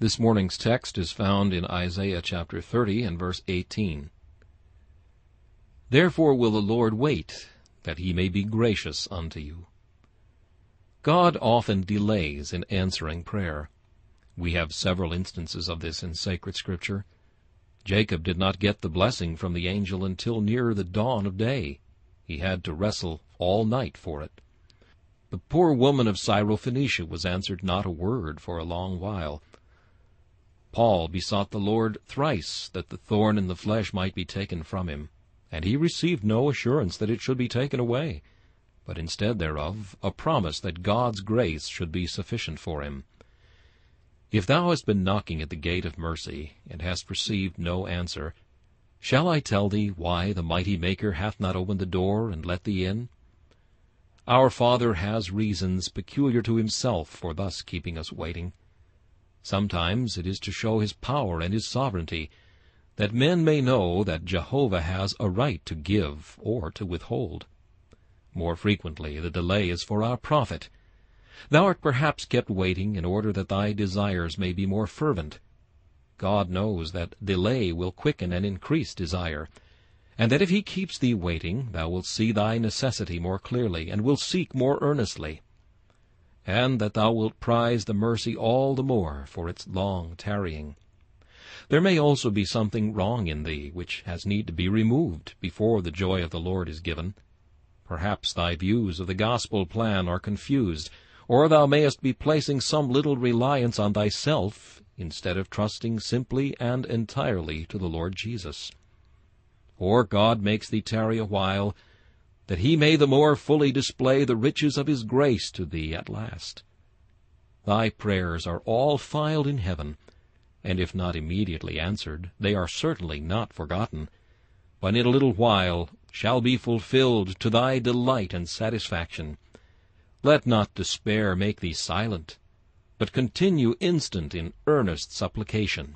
This morning's text is found in Isaiah chapter 30 and verse 18. Therefore will the Lord wait, that he may be gracious unto you. God often delays in answering prayer. We have several instances of this in sacred scripture. Jacob did not get the blessing from the angel until near the dawn of day. He had to wrestle all night for it. The poor woman of Syrophoenicia was answered not a word for a long while. Paul besought the Lord thrice that the thorn in the flesh might be taken from him and he received no assurance that it should be taken away, but instead thereof a promise that God's grace should be sufficient for him. If thou hast been knocking at the gate of mercy, and hast received no answer, shall I tell thee why the mighty Maker hath not opened the door and let thee in? Our Father has reasons peculiar to himself for thus keeping us waiting. Sometimes it is to show his power and his sovereignty, that men may know that Jehovah has a right to give or to withhold. More frequently the delay is for our profit. Thou art perhaps kept waiting in order that thy desires may be more fervent. God knows that delay will quicken and increase desire, and that if he keeps thee waiting, thou wilt see thy necessity more clearly, and will seek more earnestly, and that thou wilt prize the mercy all the more for its long tarrying. There may also be something wrong in thee, which has need to be removed before the joy of the Lord is given. Perhaps thy views of the gospel plan are confused, or thou mayest be placing some little reliance on thyself instead of trusting simply and entirely to the Lord Jesus. Or God makes thee tarry a while, that he may the more fully display the riches of his grace to thee at last. Thy prayers are all filed in heaven, and if not immediately answered, they are certainly not forgotten, but in a little while shall be fulfilled to thy delight and satisfaction. Let not despair make thee silent, but continue instant in earnest supplication.